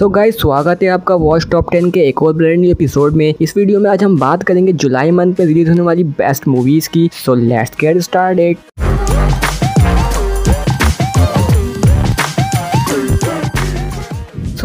सो so guys स्वागत है आपका वॉच टॉप टेन के एक और ब्रांड एपिसोड में। इस वीडियो में आज हम बात करेंगे जुलाई मंथ में रिलीज़ होने वाली बेस्ट मूवीज़ की। सो लेट्स गेट स्टार्टेड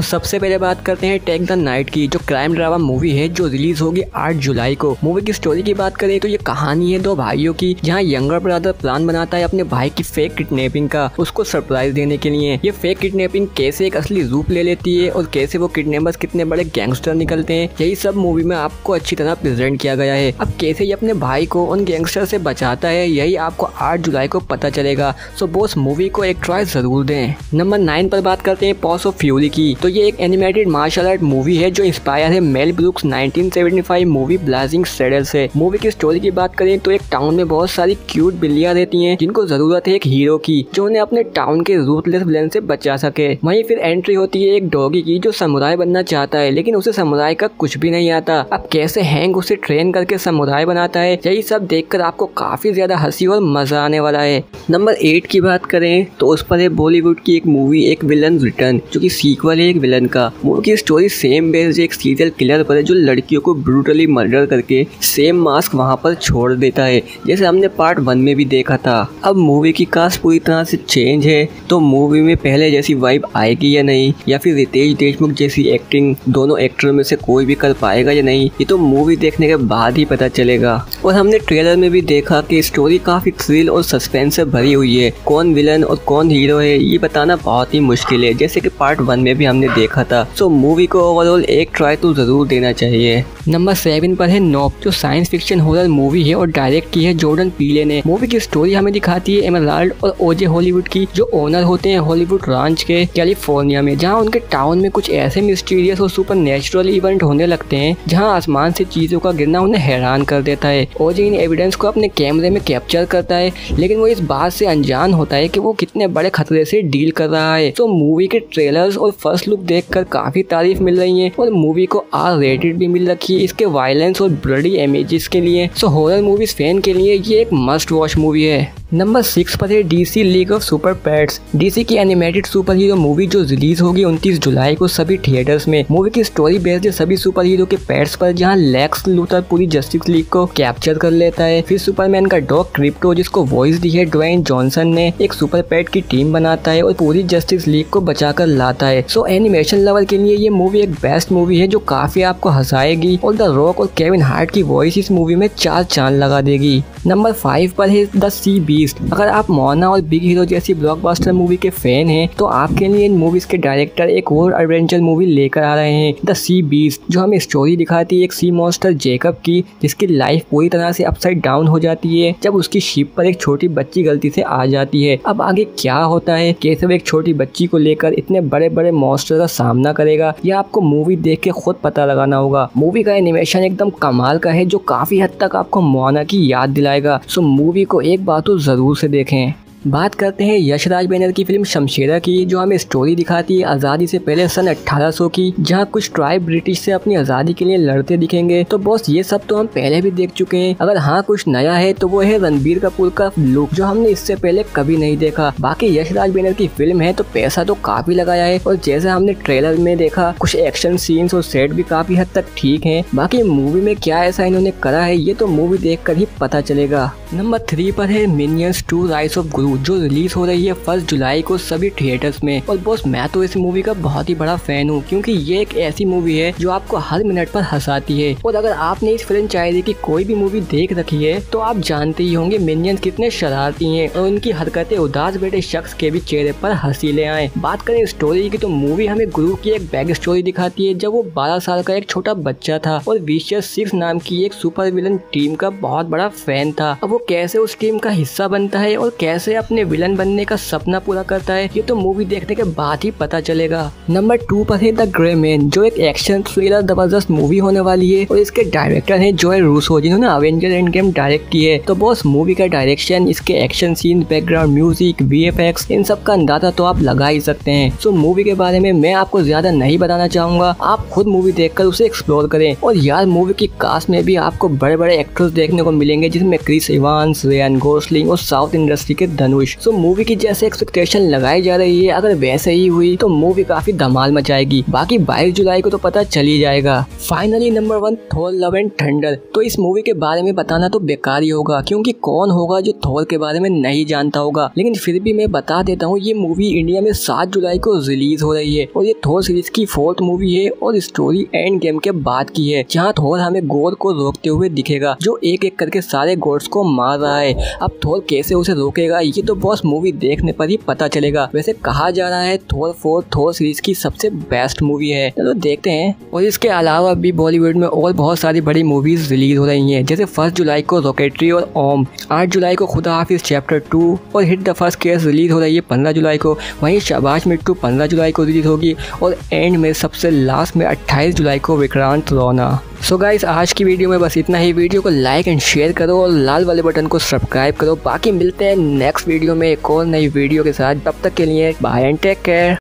सबसे पहले बात करते हैं टेक द नाइट की, जो क्राइम ड्रामा मूवी है जो रिलीज़ होगी 8 जुलाई को। मूवी की स्टोरी की बात करें तो ये कहानी है दो भाइयों की, जहाँ यंगर ब्रदर प्लान बनाता है अपने भाई की फेक किडनेपिंग का, उसको सरप्राइज़ देने के लिए। ये फेक किडनेपिंग कैसे एक असली रूप ले लेती है और कैसे वो किडनेपर्स कितने बड़े गैंगस्टर निकलते हैं, यही सब मूवी में आपको अच्छी तरह प्रेजेंट किया गया है। अब कैसे ये अपने भाई को उन गैंगस्टर से बचाता है, यही आपको आठ जुलाई को पता चलेगा। सो बोस मूवी को एक ट्राई ज़रूर दें। नंबर नाइन पर बात करते हैं पॉस ऑफ़ फ्यूरी की। तो ये एक एनिमेटेड मार्शल आर्ट मूवी है जो इंस्पायर है Mel Brooks 1975 movie blazing saddle से। मूवी की स्टोरी की बात करें तो एक टाउन में बहुत सारी क्यूट बिल्लियाँ रहती हैं, जिनको ज़रूरत है एक हीरो की, जो उन्हें अपने टाउन के रूथलेस विलन से बचा सके। वहीं फिर एंट्री होती है एक डॉगी की, जो समुदाय बनना चाहता है, लेकिन उसे समुदाय का कुछ भी नहीं आता। अब कैसे हैंग उसे ट्रेन करके समुदाय बनाता है, यही सब देखकर आपको काफ़ी ज़्यादा हँसी और मज़ा आने वाला है। नंबर एट की बात करें तो उस पर है बॉलीवुड की एक मूवी एक विलन रिटर्न जो की सीक्वल है, एक विलन का। मूवी की स्टोरी सेम बेस्ड एक सीरियल किलर पर है, जो लड़कियों को ब्रूटली मर्डर करके सेम मास्क वहाँ पर छोड़ देता है, जैसे हमने पार्ट वन में भी देखा था। अब मूवी की कास्ट पूरी तरह से चेंज है तो मूवी में पहले जैसी वाइब आएगी या नहीं, या फिर रितेश देशमुख जैसी एक्टिंग दोनों एक्टर में से कोई भी कर पाएगा या नहीं, ये तो मूवी देखने के बाद ही पता चलेगा। और हमने ट्रेलर में भी देखा कि स्टोरी काफ़ी थ्रिल और सस्पेंस से भरी हुई है, कौन विलन और कौन हीरो है, ये बताना बहुत ही मुश्किल है, जैसे कि पार्ट वन में भी हमने देखा था। सो मूवी को ओवरऑल एक ट्राई तो ज़रूर देना चाहिए। नंबर सेवन पर है नॉप जो साइंस फिक्शन हॉरर मूवी है और डायरेक्ट की है जॉर्डन पीले ने। मूवी की स्टोरी हमें दिखाती है एमराल्ड और ओजे हॉलीवुड की, जो ओनर होते हैं हॉलीवुड रांच के कैलिफ़ोर्निया में, जहाँ उनके टाउन में कुछ ऐसे मिस्टीरियस और सुपर नेचुरल इवेंट होने लगते हैं, जहाँ आसमान से चीज़ों का गिरना उन्हें हैरान कर देता है। ओजे इन एविडेंस को अपने कैमरे में कैप्चर करता है, लेकिन वो इस बात से अनजान होता है कि वो कितने बड़े खतरे से डील कर रहा है। तो मूवी के ट्रेलर्स और फ़र्स्ट लुक देखकर काफ़ी तारीफ़ मिल रही है और मूवी को आर रेटेड भी मिल रखी है इसके वायलेंस और ब्लडी इमेजेस के लिए। सो हॉरर मूवीज़ फ़ैन के लिए ये एक मस्ट वॉच मूवी है। नंबर सिक्स पर है DC league of super pets DC की एनिमेटेड सुपर हीरो मूवी जो रिलीज़ होगी उनतीस जुलाई को सभी थिएटर्स में. मूवी की स्टोरी बेस्ड है सभी सुपर हीरो के पैट्स पर, जहाँ लेक्स लूथर पूरी जस्टिस लीग को कैप्चर कर लेता है. फिर सुपरमैन का डॉग क्रिप्टो जिसको वॉइस दी है ड्वेन जॉनसन ने, एक सुपर पैट की टीम बनाता है और पूरी जस्टिस लीग को बचाकर लाता है. सो एनिमेशन लेवल के लिए ये मूवी एक बेस्ट मूवी है जो काफ़ी आपको हंसाएगी. और द रॉक और केविन हार्ट की वॉइस इस मूवी में चार चाँद लगा देगी. नंबर फाइव पर है द सी बीस्ट अगर आप मोना और बिग हीरो जैसी ब्लॉकबस्टर मूवी के फ़ैन हैं तो आपके लिए इन मूवीज़ के डायरेक्टर एक और एडवेंचर मूवी लेकर आ रहे हैं द सी बीस्ट जो हमें स्टोरी दिखाती है एक सी मॉन्स्टर जेकब की, जिसकी लाइफ पूरी तरह से अपसाइड डाउन हो जाती है, जब उसकी शिप पर एक छोटी बच्ची गलती से आ जाती है। अब आगे क्या होता है? कैसे वो एक छोटी बच्ची को लेकर इतने बड़े बड़े मॉन्स्टर का सामना करेगा? यह आपको मूवी देख के खुद पता लगाना होगा। मूवी का एनिमेशन एकदम कमाल का है, जो काफ़ी हद तक आपको मोना की याद दिलाएगा। सो मूवी को एक बार तो ज़रूर से देखें। बात करते हैं यशराज बैनर की फ़िल्म शमशेरा की, जो हमें स्टोरी दिखाती है आज़ादी से पहले सन 1800 की, जहाँ कुछ ट्राइब ब्रिटिश से अपनी आज़ादी के लिए लड़ते दिखेंगे। तो बॉस ये सब तो हम पहले भी देख चुके हैं। अगर हाँ कुछ नया है तो वो है रणबीर कपूर का लुक जो हमने इससे पहले कभी नहीं देखा। बाकी यशराज बैनर की फ़िल्म है तो पैसा तो काफ़ी लगाया है। और जैसे हमने ट्रेलर में देखा, कुछ एक्शन सीन्स और सेट भी काफ़ी हद तक ठीक है। बाकी मूवी में क्या ऐसा इन्होंने करा है, ये तो मूवी देख ही पता चलेगा। नंबर थ्री पर है मिनियंस टू राइस ऑफ़ गुरु जो रिलीज़ हो रही है फ़र्स्ट जुलाई को सभी थिएटर्स में। और बॉस, मैं तो इस मूवी का बहुत ही बड़ा फ़ैन हूँ, क्योंकि ये एक ऐसी मूवी है जो आपको हर मिनट पर हंसाती है। और अगर आपने इस चाहिए की कोई भी मूवी देख रखी है तो आप जानते ही होंगे मिनियंस कितने शरारती हैं और उनकी हरकतें उदास बैठे शख्स के भी चेहरे पर हँसी ले आए। बात करें स्टोरी की तो मूवी हमें गुरु की एक बैक स्टोरी दिखाती है, जब वो बारह साल का एक छोटा बच्चा था और विशर सिक्स नाम की एक सुपर विलन टीम का बहुत बड़ा फ़ैन था। अब वो कैसे उस टीम का हिस्सा बनता है और कैसे अपने विलन बनने का सपना पूरा करता है, ये तो मूवी देखने के बाद ही पता चलेगा। नंबर टू पर है द ग्रे मैन जो एक एक्शन थ्रिलर ज़बरदस्त मूवी होने वाली है, और इसके डायरेक्टर है जोए रूसो जिन्होंने अवेंजर एंड गेम डायरेक्ट की है। तो बॉस मूवी का डायरेक्शन इसके action scene background music VFX इन सब का अंदाज़ा तो आप लगा ही सकते हैं। सो मूवी के बारे में मैं आपको ज़्यादा नहीं बताना चाहूँगा, आप खुद मूवी देखकर उसे एक्सप्लोर करें। और यार मूवी की कास्ट में भी आपको बड़े बड़े एक्टर्स देखने को मिलेंगे, जिसमें क्रिस इवान रेन गोसलिंग और साउथ इंडस्ट्री के धनु धनुष सो मूवी की जैसे एक्सपेक्टेशन लगाई जा रही है, अगर वैसे ही हुई तो मूवी काफ़ी धमाल मचाएगी। बाकी बाईस जुलाई को तो पता चल ही जाएगा। Finally number one Thor love and thunder तो इस मूवी के बारे में बताना तो बेकार ही होगा, क्योंकि कौन होगा जो थोर के बारे में नहीं जानता होगा? लेकिन फिर भी मैं बता देता हूँ, ये मूवी इंडिया में सात जुलाई को रिलीज़ हो रही है, और ये थोर सीरीज़ की फोर्थ मूवी है, और स्टोरी एंड गेम के बाद की है, जहाँ थोर हमें गोर को रोकते हुए दिखेगा, जो एक एक करके सारे गोड्स को मार रहा है। अब थोर कैसे उसे रोकेगा ये तो बॉस मूवी देखने पर ही पता चलेगा। वैसे कहा जा रहा है थोर फोर थोर सीरीज़ की सबसे बेस्ट मूवी है। चलो देखते हैं। और इसके अलावा भी बॉलीवुड में और बहुत सारी बड़ी मूवीज़ रिलीज़ हो रही है, जैसे फ़र्स्ट जुलाई को रॉकेटरी और ओम आठ जुलाई को खुदा हाफिज चैप्टर टू और hit the first case release हो रही है पंद्रह जुलाई को। वहीं शाबाश मिट्टू पंद्रह जुलाई को रिलीज़ होगी और एंड में सबसे लास्ट में अट्ठाईस जुलाई को विक्रांत रोना। सो गाइस आज की वीडियो में बस इतना ही। वीडियो को लाइक एंड शेयर करो और लाल वाले बटन को सब्सक्राइब करो। बाकी मिलते हैं नेक्स्ट वीडियो में एक और नई वीडियो के साथ। तब तक के लिए बाय एंड टेक केयर